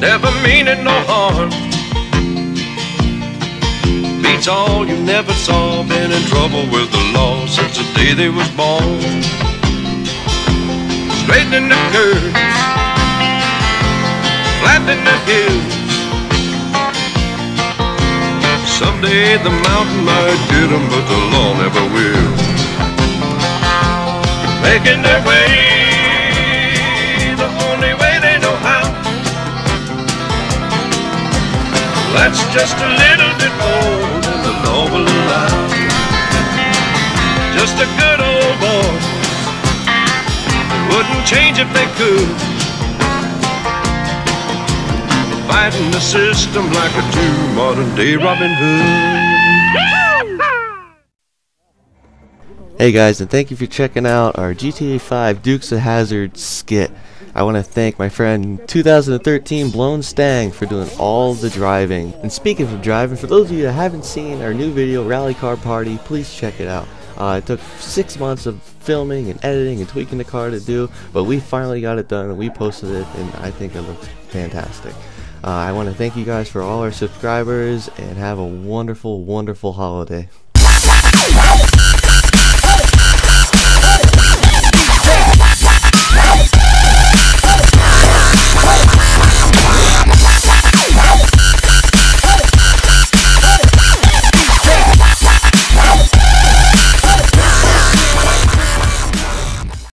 no harm. Beats all you never saw. Been in trouble with the law since the day they was born. Straightening the curves, flattening the hills. Someday the mountain might get 'em, but the law never will. Making their way That's just a little bit more than the will allow. Just a good old boy. Wouldn't change if they could. Fighting the system like a modern day Robin Hood. Hey guys, and thank you for checking out our GTA 5 Dukes of Hazzard skit. I want to thank my friend 2013 Blown Stang for doing all the driving. And speaking of driving, for those of you that haven't seen our new video, Rally Car Party, please check it out. Uh, it took six months of filming and editing and tweaking the car to do, but we finally got it done and we posted it, and I think it looks fantastic. Uh, I want to thank you guys for all our subscribers and have a wonderful, wonderful holiday.